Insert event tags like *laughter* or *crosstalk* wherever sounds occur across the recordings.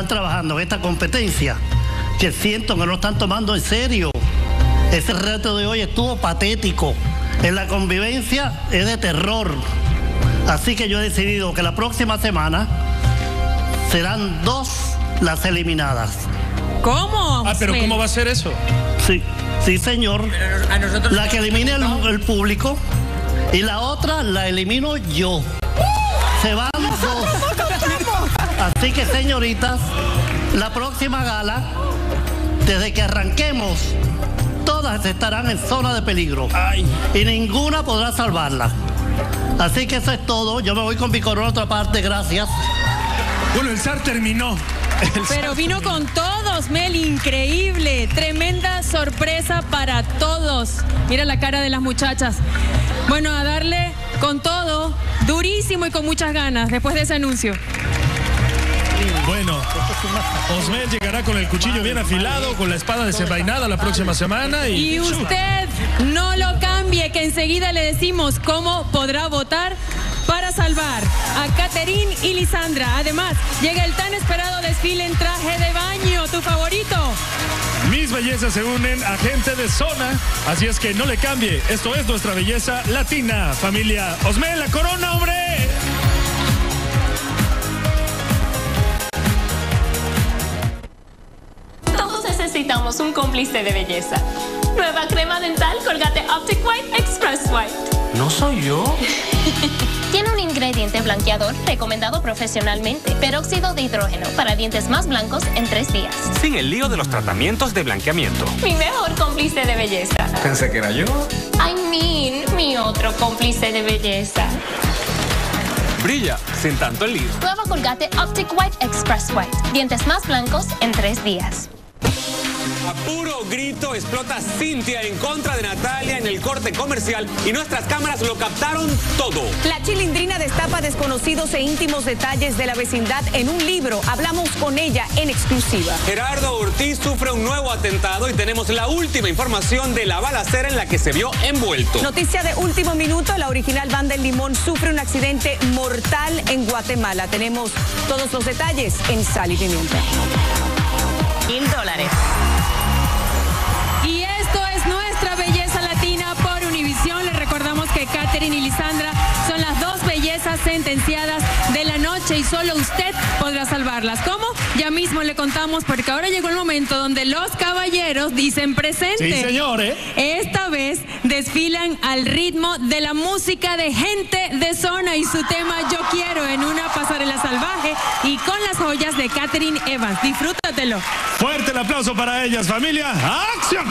están trabajando en esta competencia, que siento que no están tomando en serio. Ese reto de hoy estuvo patético. En la convivencia es de terror. Así que yo he decidido que la próxima semana serán dos las eliminadas. ¿Cómo? Ah, pero? ¿cómo va a ser eso? Sí, sí, señor. A nosotros La que elimine el, el público y la otra la elimino yo. Se van dos. Así que, señoritas, la próxima gala, desde que arranquemos, todas estarán en zona de peligro. Ay. Y ninguna podrá salvarla. Así que eso es todo. Yo me voy con mi corona a otra parte, gracias. Bueno, el SAR terminó. El Pero vino terminó. con todos, Mel, increíble. Tremenda sorpresa para todos. Mira la cara de las muchachas. Bueno, a darle con todo, durísimo y con muchas ganas después de ese anuncio. Bueno, Osmel llegará con el cuchillo bien afilado, con la espada desenvainada la próxima semana y... Y usted no lo cambie, que enseguida le decimos cómo podrá votar para salvar a Caterín y Lisandra. Además, llega el tan esperado desfile en traje de baño, tu favorito. Mis bellezas se unen a gente de zona, así es que no le cambie. Esto es nuestra belleza latina, familia. Osmel, la corona, hombre. Necesitamos un cómplice de belleza. Nueva crema dental Colgate Optic White Express White. ¿No soy yo? *laughs* Tiene un ingrediente blanqueador recomendado profesionalmente. Peróxido de hidrógeno para dientes más blancos en tres días. Sin el lío de los tratamientos de blanqueamiento. Mi mejor cómplice de belleza. Pensé que era yo. I mean, mi otro cómplice de belleza. Brilla sin tanto lío. Nueva Colgate Optic White Express White. Dientes más blancos en tres días. A puro grito explota Cintia en contra de Natalia en el corte comercial y nuestras cámaras lo captaron todo. La chilindrina destapa desconocidos e íntimos detalles de la vecindad en un libro. Hablamos con ella en exclusiva. Gerardo Ortiz sufre un nuevo atentado y tenemos la última información de la balacera en la que se vio envuelto. Noticia de último minuto, la original banda El Limón sufre un accidente mortal en Guatemala. Tenemos todos los detalles en Sal y Pimienta. Mil dólares. Que Katherine y Lisandra son las dos bellezas sentenciadas de la noche y solo usted podrá salvarlas. ¿Cómo? Ya mismo le contamos porque ahora llegó el momento donde los caballeros dicen presente. Sí, señor, ¿eh? Esta vez desfilan al ritmo de la música de gente de zona y su tema Yo quiero en una pasarela salvaje y con las joyas de Katherine Evans. Disfrútatelo. Fuerte el aplauso para ellas, familia. ¡Acción!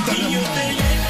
Pregúntale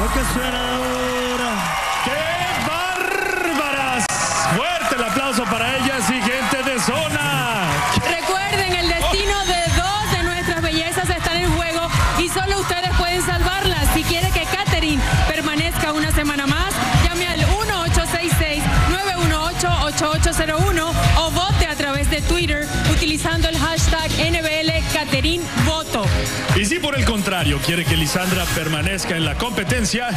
Lo que suena ahora. Y si por el contrario quiere que Lisandra permanezca en la competencia,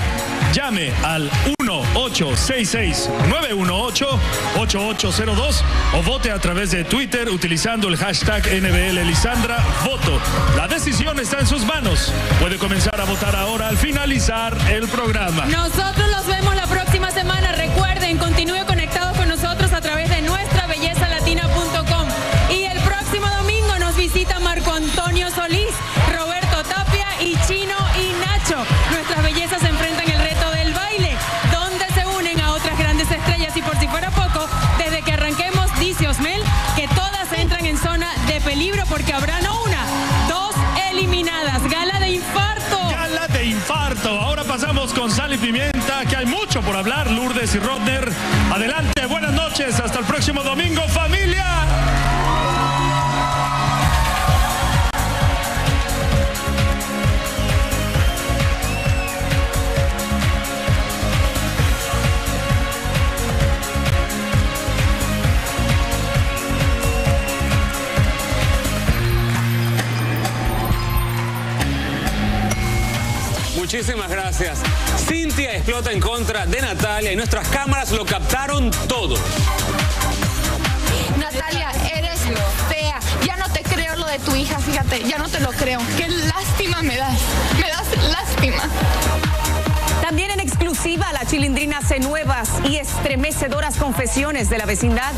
llame al 1-866-918-8802 o vote a través de Twitter utilizando el hashtag NBL Lisandra Voto. La decisión está en sus manos. Puede comenzar a votar ahora al finalizar el programa. Nosotros los vemos la próxima semana. Recuerden, continúe con visita Marco Antonio Solís, Roberto Tapia y Chino y Nacho. Nuestras bellezas enfrentan el reto del baile, donde se unen a otras grandes estrellas. Y por si fuera poco, desde que arranquemos, dice Osmel, que todas entran en zona de peligro porque habrá no una, dos eliminadas. Gala de infarto. Gala de infarto. Ahora pasamos con Sal y Pimienta, que hay mucho por hablar. Lourdes y Rodner. Adelante, buenas noches. Hasta el próximo domingo, familia. Gracias. Cintia explota en contra de Natalia y nuestras cámaras lo captaron todo. Natalia, eres fea. Ya no te creo lo de tu hija, fíjate, ya no te lo creo. Qué lástima me das. Me das lástima. También en exclusiva, la chilindrina hace nuevas y estremecedoras confesiones de la vecindad.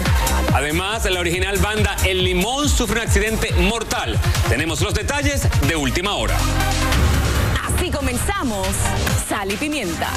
Además, la original banda El Limón sufre un accidente mortal. Tenemos los detalles de última hora. Así comenzamos, Sal y Pimienta.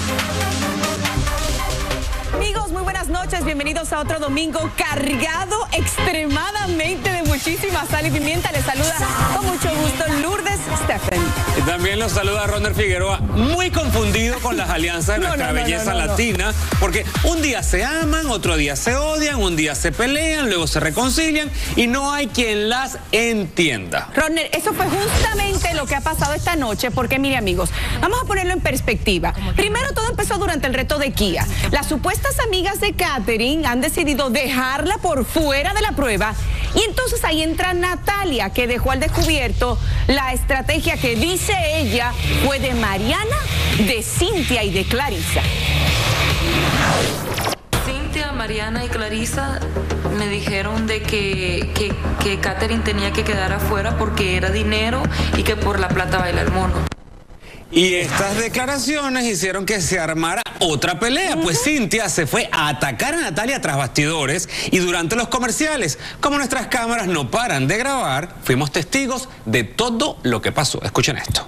Buenas noches. Bienvenidos a otro domingo cargado extremadamente de muchísima sal y pimienta. Les saluda con mucho gusto Lourdes Stephen. Y también los saluda Ronald Figueroa, muy confundido con las alianzas de *laughs* No, nuestra no, no, belleza no, no, no. latina, porque un día se aman, otro día se odian, un día se pelean, luego se reconcilian y no hay quien las entienda. Rodner, eso fue justamente lo que ha pasado esta noche, porque mire amigos, vamos a ponerlo en perspectiva. Primero todo empezó durante el reto de Kia. Las supuestas amigas de Katherine han decidido dejarla por fuera de la prueba y entonces ahí entra Natalia, que dejó al descubierto la estrategia que dice ella fue de Mariana, de Cintia y de Clarisa. Cintia, Mariana y Clarisa me dijeron de que, que, que Catherine tenía que quedar afuera porque era dinero y que por la plata baila el mono. Y estas declaraciones hicieron que se armara otra pelea, pues Cintia se fue a atacar a Natalia tras bastidores y durante los comerciales, como nuestras cámaras no paran de grabar, fuimos testigos de todo lo que pasó. Escuchen esto.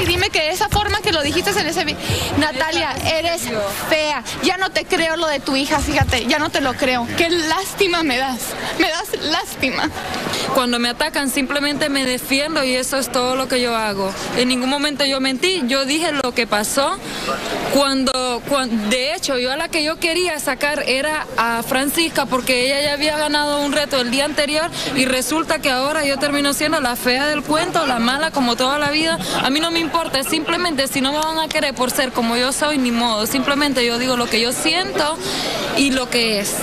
Y dime que de esa forma que lo dijiste en ese video. Natalia, eres fea. Ya no te creo lo de tu hija, fíjate, ya no te lo creo. Qué lástima me das. Me das lástima. Cuando me atacan simplemente me defiendo y eso es todo lo que yo hago. En ningún momento yo mentí, yo dije lo que pasó. Cuando, cuan- de hecho, yo a la que yo quería sacar era a Francisca porque ella ya había ganado un reto el día anterior y resulta que ahora yo termino siendo la fea del cuento, la mala como toda la vida. A mí no me importa, simplemente si no me van a querer por ser como yo soy, ni modo. Simplemente yo digo lo que yo siento y lo que es.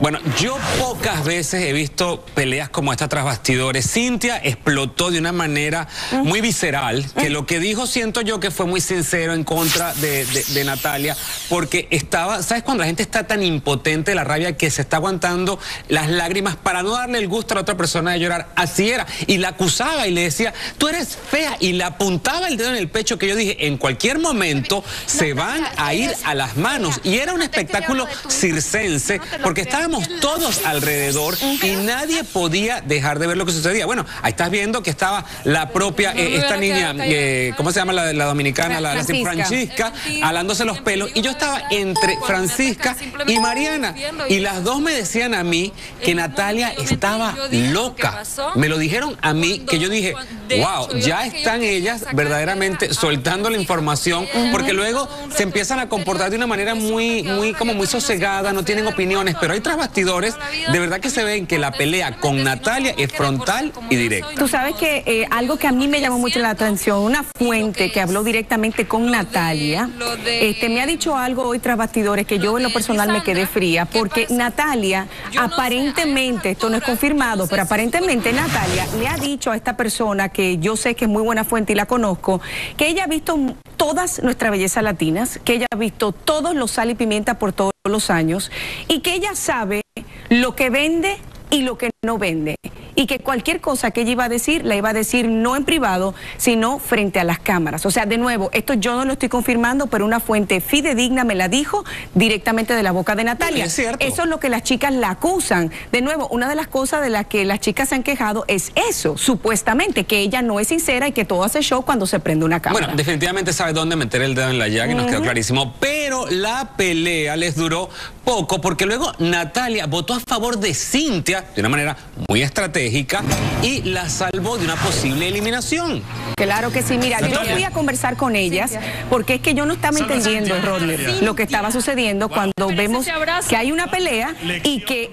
Bueno, yo pocas veces he visto peleas como esta tras bastidores. Cintia explotó de una manera muy visceral, que lo que dijo siento yo que fue muy sincero en contra de, de- de Natalia, porque estaba, ¿sabes cuando la gente está tan impotente de la rabia que se está aguantando las lágrimas para no darle el gusto a la otra persona de llorar? Así era. Y la acusaba y le decía, tú eres fea, y le apuntaba el dedo en el pecho que yo dije, en cualquier momento se van a ir a las manos. Y era un espectáculo circense, porque estábamos todos alrededor y nadie podía dejar de ver lo que sucedía. Bueno, ahí estás viendo que estaba la propia, eh, esta niña, eh, ¿cómo se llama la, la dominicana? La. Francisca, alándose los pelos. Y yo estaba entre Francisca y Mariana. Y las dos me decían a mí que Natalia estaba loca. Me lo dijeron a mí, que yo dije, wow, ya están ellas verdaderamente soltando la información, porque luego se empiezan a comportar de una manera muy, muy, como muy sosegada, no tienen opiniones, pero hay tras bastidores, de verdad que se ven que la pelea con Natalia es frontal y directa. Tú sabes que eh, algo que a mí me llamó mucho la atención, una fuente que habló directamente con Natalia, este, me ha dicho algo hoy tras bastidores que yo en lo personal me quedé fría, porque Natalia aparentemente, esto no es confirmado, pero aparentemente Natalia le ha dicho a esta persona que yo sé que es muy buena fuente y la conozco, que ella ha visto todas nuestras bellezas latinas, que ella ha visto todos los sal y pimienta por todos los años y que ella sabe lo que vende y lo que no vende. Y que cualquier cosa que ella iba a decir, la iba a decir no en privado, sino frente a las cámaras. O sea, de nuevo, esto yo no lo estoy confirmando, pero una fuente fidedigna me la dijo directamente de la boca de Natalia. Es cierto. Eso es lo que las chicas la acusan. De nuevo, una de las cosas de las que las chicas se han quejado es eso, supuestamente, que ella no es sincera y que todo hace show cuando se prende una cámara. Bueno, definitivamente sabe dónde meter el dedo en la llaga y nos quedó clarísimo. Pero la pelea les duró poco porque luego Natalia votó a favor de Cintia de una manera muy estratégica y la salvó de una posible eliminación. Claro que sí, mira, yo fui a conversar con ellas porque es que yo no estaba entendiendo, Rodney, lo que estaba sucediendo cuando vemos que hay una pelea y que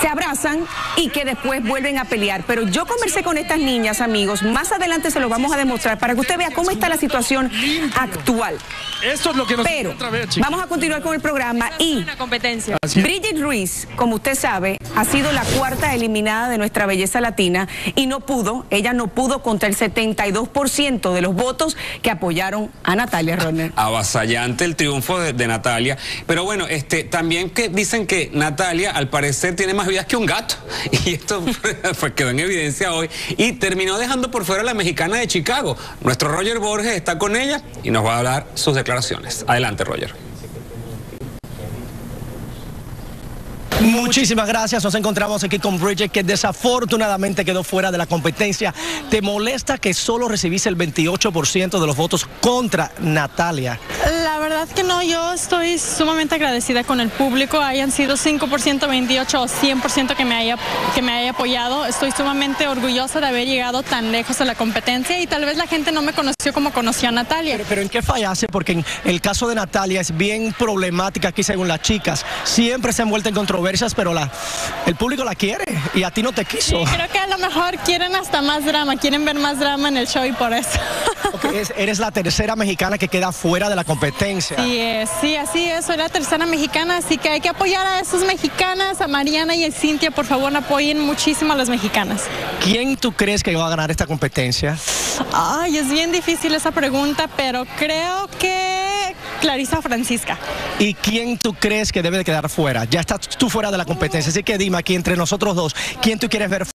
se abrazan y que después vuelven a pelear. Pero yo conversé con estas niñas, amigos, más adelante se lo vamos a demostrar para que usted vea cómo está la situación actual. Esto es lo que nos Pero otra vez, vamos a continuar con el programa y Una competencia. Bridget Ruiz, como usted sabe, ha sido la cuarta eliminada de nuestra belleza latina y no pudo, ella no pudo contra el 72% de los votos que apoyaron a Natalia Rodner. Avasallante el triunfo de, de Natalia. Pero bueno, este, también que dicen que Natalia al parecer tiene más vidas que un gato. *laughs* Y esto quedó en evidencia hoy. Y terminó dejando por fuera a la mexicana de Chicago. Nuestro Roger Borges está con ella y nos va a hablar sus declaraciones. Adelante, Roger. Muchísimas gracias. Nos encontramos aquí con Bridget, que desafortunadamente quedó fuera de la competencia. ¿Te molesta que solo recibiste el 28% de los votos contra Natalia? La verdad que no, yo estoy sumamente agradecida con el público, hayan sido 5%, 28 o 100% que me, haya, que me haya apoyado. Estoy sumamente orgullosa de haber llegado tan lejos de la competencia y tal vez la gente no me conoció como conoció a Natalia. Pero, pero ¿en qué fallaste? Porque en el caso de Natalia es bien problemática aquí según las chicas. Siempre se ha envuelto en controversias, pero la, el público la quiere y a ti no te quiso. Creo que a lo mejor quieren hasta más drama, quieren ver más drama en el show y por eso. *laughs* *laughs* Es- eres la tercera mexicana que queda fuera de la competencia. Sí, es, sí, así es, soy la tercera mexicana, así que hay que apoyar a esas mexicanas, a Mariana y a Cintia, por favor, apoyen muchísimo a las mexicanas. ¿Quién tú crees que va a ganar esta competencia? Ay, es bien difícil esa pregunta, pero creo que Clarisa Francisca. ¿Y quién tú crees que debe de quedar fuera? Ya estás tú fuera de la competencia, así que dime aquí entre nosotros dos, ¿quién tú quieres ver